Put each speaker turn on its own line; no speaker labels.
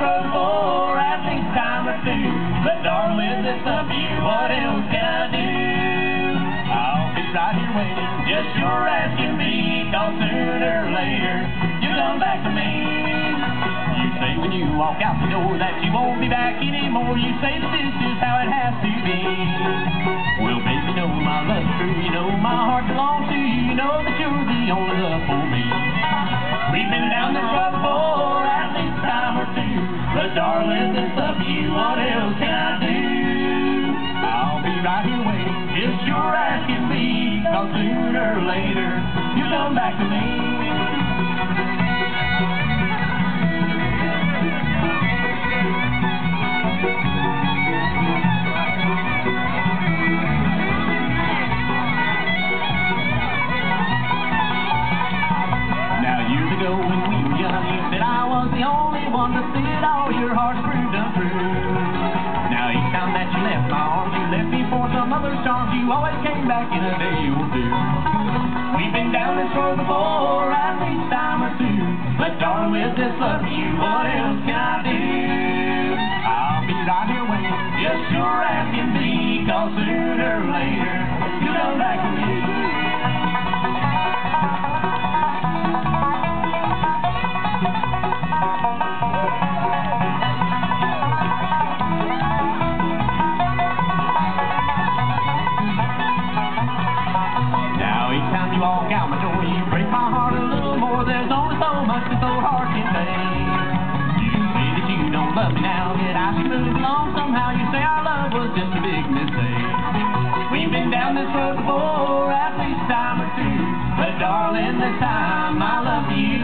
control more. I think time or two. But darling, it's up to you. What else can I do? I'll be right here waiting. Just your asking me. Cause sooner or later, you come back to me. You say when you walk out the door that you won't be back anymore. You say that this is how it has to be. Well, baby, you know my love's true. You know my heart belongs to you. You know that you're the only love for me. We've been down the rough road or. But darling, this love you. What else can I do? I'll be right here waiting, just you're asking me. Cause sooner or later, you come back to me. Only one that fit all your heart's proved untrue. Now each time that you left my arms, you left me for some other's charms. You always came back in a day or two. We've been down this road before, at least time or two. But darling, with this love for you, what else can I do? I'll be right here waiting, just you're asking me, cause sooner or later, you'll come back to me. Walk out my door, you break my heart a little more. There's only so much this old heart can take. You say that you don't love me now, that I should move along somehow. You say our love was just a big mistake. We've been down this road before, at least time or two. But darling, this time my love you